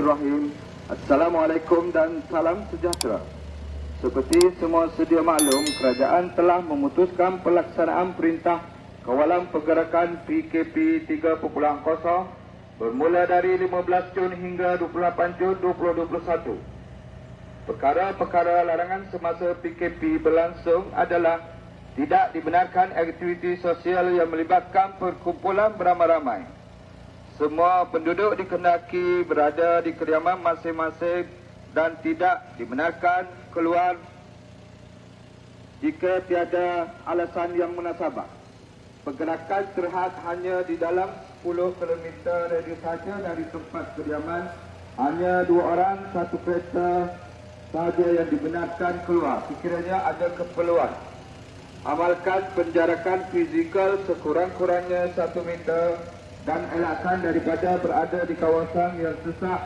Bismillahirrahmanirrahim. Assalamualaikum dan salam sejahtera. Seperti semua sedia maklum, kerajaan telah memutuskan pelaksanaan perintah kawalan pergerakan PKP 3.0 bermula dari 15 Jun hingga 28 Jun 2021. Perkara-perkara larangan semasa PKP berlangsung adalah tidak dibenarkan aktiviti sosial yang melibatkan perkumpulan beramai-ramai semua penduduk dikendaki berada di kediaman masing-masing dan tidak dibenarkan keluar jika tiada alasan yang munasabah. Pergerakan terhad hanya di dalam 10 km radius saja dari tempat kediaman. Hanya dua orang, satu kereta sahaja yang dibenarkan keluar. Sekiranya ada keperluan. Amalkan penjarakan fizikal sekurang-kurangnya satu meter dan elakkan daripada berada di kawasan yang sesak,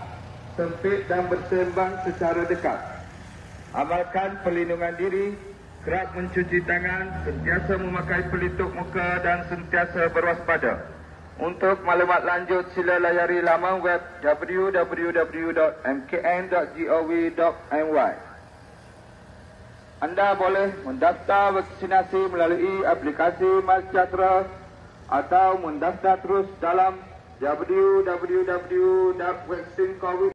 sempit dan bersembang secara dekat. Amalkan perlindungan diri, kerap mencuci tangan, sentiasa memakai pelitup muka dan sentiasa berwaspada. Untuk maklumat lanjut sila layari laman web www.mkn.gov.my. Anda boleh mendaftar vaksinasi melalui aplikasi MySejahtera atau mendaftar terus dalam www.vaksincovid